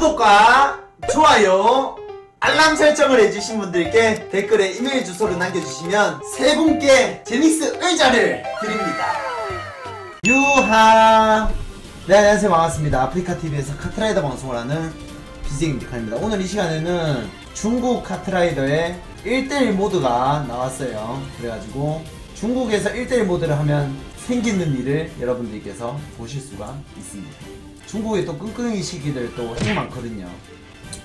구독과 좋아요 알람 설정을 해주신 분들께 댓글에 이메일 주소를 남겨주시면 세 분께 제닉스 의자를 드립니다. 유하. 네 안녕하세요. 반갑습니다. 아프리카TV에서 카트라이더 방송을 하는 BJ 임직한입니다. 오늘 이 시간에는 중국 카트라이더의 1대1 모드가 나왔어요. 그래가지고 중국에서 1대1 모드를 하면 생기는 일을 여러분들께서 보실 수가 있습니다 중국에 또 끙끙이 시기들 또 핵 많거든요.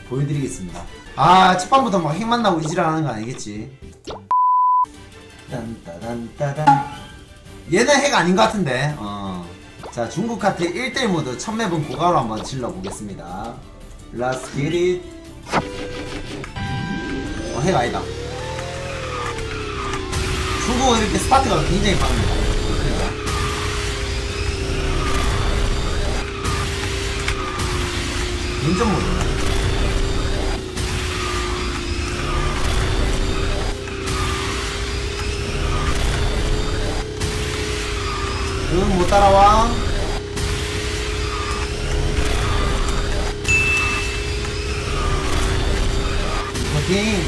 보여드리겠습니다. 아 첫판부터 막 핵 만 나고 이질하는 거 아니겠지? 딴따단따단. 얘는 핵 아닌 것 같은데. 어. 자 중국 카트 1대1 모드 첫 맵은 고가로 한번 질러보겠습니다. It. 어, 핵 아니다. 중국은 이렇게 스타트가 굉장히 빠릅니다 운전 모드 응, 못 따라와. 파이팅!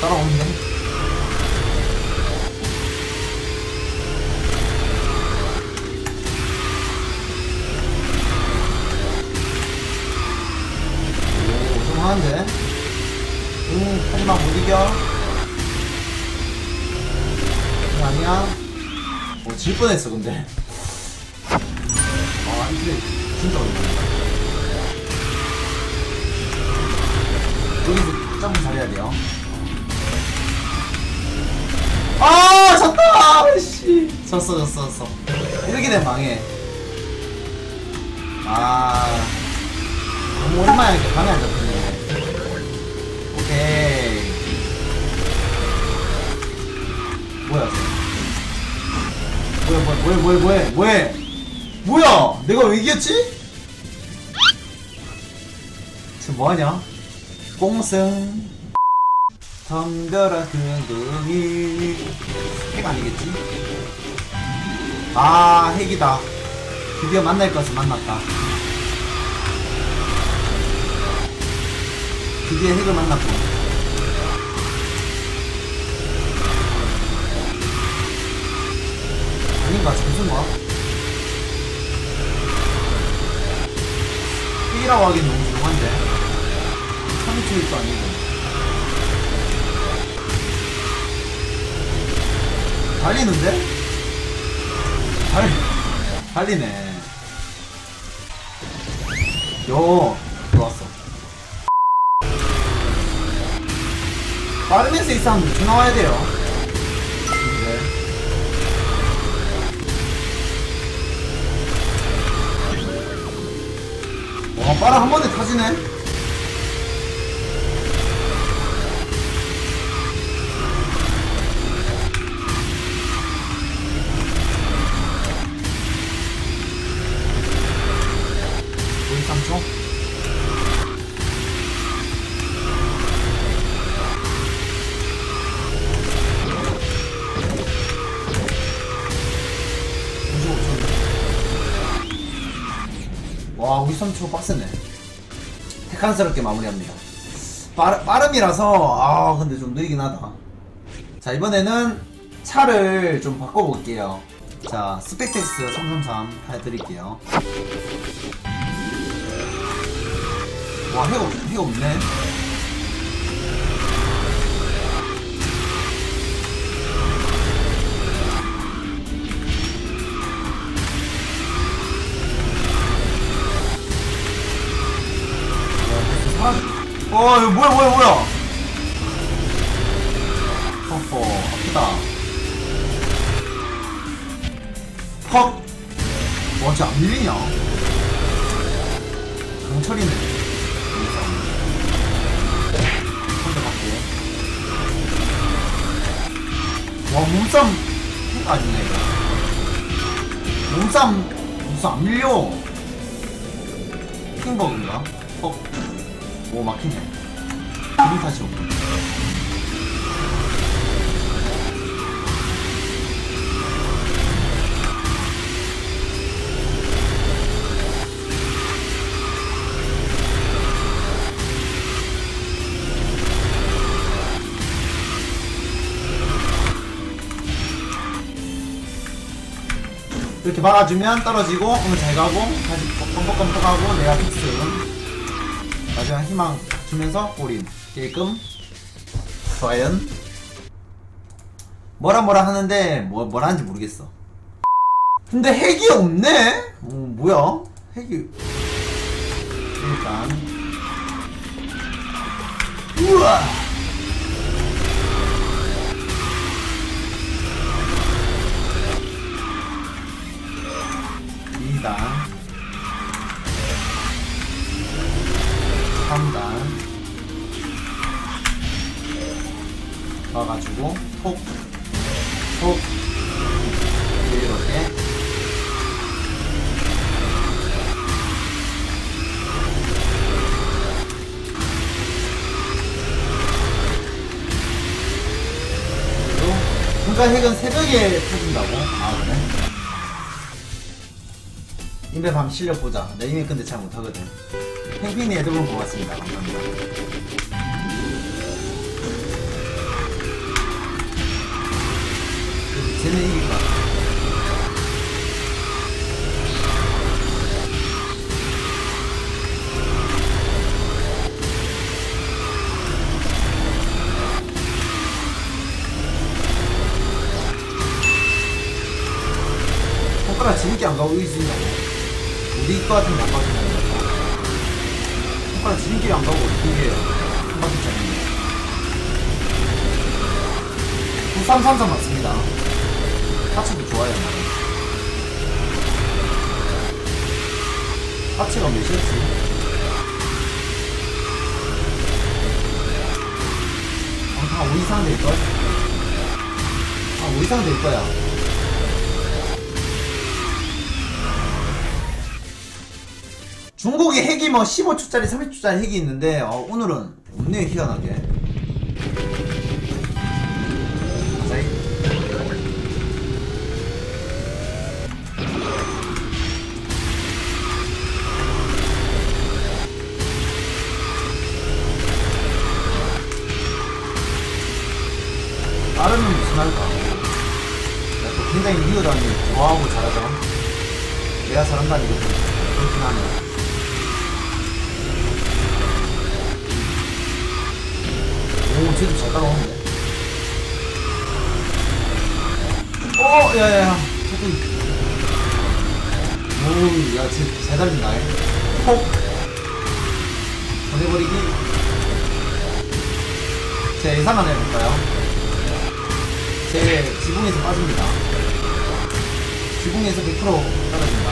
따라오는데? 하지만 못 이겨. 아니야? 어, 질 뻔했어, 근데. 아, 이게 진짜 어렵다. 여기서 점프 잘해야 돼요. 아, 졌다! 씨. 졌어, 졌어, 졌어. 이렇게 되면 망해. 아. 너무 오랜만에 이렇게 안 잡히네. 뭐야, 쟤. 뭐야, 뭐야, 뭐야, 뭐야, 뭐야, 뭐야. 내가 왜 이겼지? 지금 뭐하냐? 공승 덤벼라 금금이 핵 아니겠지? 아 핵이다 드디어 만날 것을 만났다 드디어 핵을 만났고. 아닌가? 잠수인가? 핵이라고 하기엔 너무 조용한데. 3초일도 아니고. 달리는데? 달, 달리네. 요 좋았어 빠르면서 이 싸움 늦게 나와야 돼요. 네. 와 빠라 한 번에 타지네? 우리 93초 빡세네. 택한스럽게 마무리합니다. 빠르, 빠름이라서 아 근데 좀 느리긴 하다. 자 이번에는 차를 좀 바꿔볼게요. 자 스펙텍스 333 해드릴게요. 와 해가, 없네 해가 없네. 어, 이거 뭐야, 뭐야, 뭐야. 허허, 아프다. 헉! 와, 진짜 안 밀리냐? 강철이네. 와, 몸싸움 핵 아니네, 이거. 몸싸움, 무슨 안 밀려. 킹버그인가? 어. 오 막히네. 길이 다시 없 이렇게 박아주면 떨어지고 그러면 잘 가고 다시 껌뻑껌뻑하고 내가 픽스 마지막 희망 주면서 꼬림 게끔 좋아요 뭐라 뭐라 하는데 뭐 뭐라 하는지 모르겠어 근데 핵이 없네? 어, 뭐야? 핵이 일단 우와 이단 3단 와가지고 톡, 톡 이렇게 분가 핵은 새벽에 터진다고? 아 그래? 인베 밤 실력 보자. 내 이메 근데 잘 못하거든. 팽팽이 애들분 고맙습니다. 감사합니다. 쟤는 이길 것 같아. 손가락 재밌게 안 가고 있으냐고. 우리 거 같은 가고 손가락 재밌게 안 가고 이게 한 바퀴 짜리. 9333 맞습니다. 하체도 좋아요. 하체가 몇이었지? 아, 다5 이상 될걸? 아, 5 이상 될 거야. 중국의 핵이 뭐 15초짜리, 30초짜리 핵이 있는데 어, 오늘은 없네요 희한하게. 빠르면 무슨 할까? 굉장히 리어다니 좋아하고 잘하잖아. 내가 잘한다니 이거 그렇긴 하네. 오, 쟤도 잘 따라오는데. 어, 야, 야, 야. 자꾸. 오, 야, 쟤 잘 달린다. 폭. 보내버리기. 제 예상만 해볼까요? 제 지붕에서 빠집니다. 지붕에서 100% 떨어진다.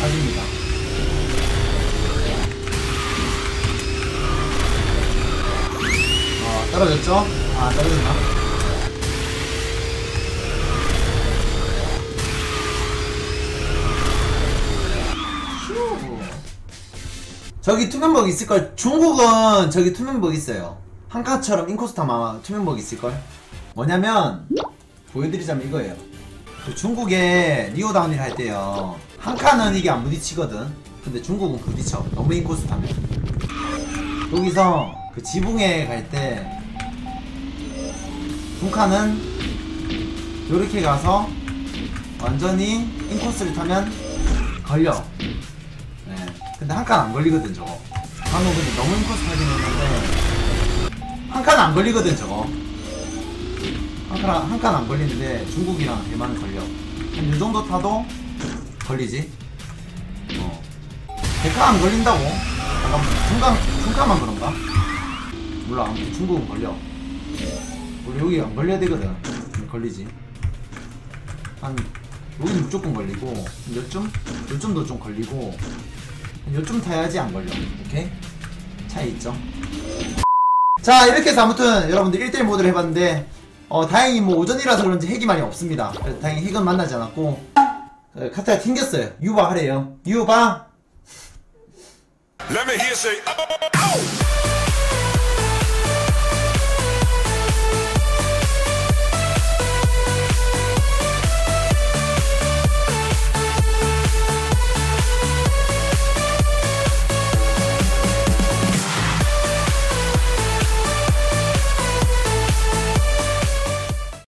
빠집니다. 떨어졌죠? 아, 떨어졌나? 휴. 저기 투명복 있을걸? 중국은 저기 투명복 있어요. 한카처럼 인코스타마 아마 투명복 있을걸? 뭐냐면, 보여드리자면 이거예요. 그 중국에 리오다운이를 할 때요. 한카는 이게 안 부딪히거든? 근데 중국은 부딪혀. 너무 인코스타면. 여기서 그 지붕에 갈 때 분카는 요렇게 가서 완전히 인코스를 타면 걸려. 네. 근데 한 칸 안 걸리거든 저거. 방금 근데 너무 인코스 타긴 했는데 한 칸 안 걸리거든 저거. 한칸안 걸리는데 중국이랑 대만은 걸려. 한 요정도 타도 걸리지. 어. 100칸 안 걸린다고? 잠깐만 중간, 중간만 그런가? 몰라 아무튼 중국은 걸려 원래 여기 안 걸려야 되거든. 걸리지. 한 여기는 무조건 걸리고 요쯤? 요쯤도 좀 걸리고 한 요쯤 타야지 안 걸려. 오케이? 차이 있죠? 자 이렇게 해서 아무튼 여러분들 1대1 모드를 해봤는데 어 다행히 뭐 오전이라서 그런지 핵이 많이 없습니다. 그래서 다행히 핵은 만나지 않았고 어, 카트가 튕겼어요. 유바 하래요. 유바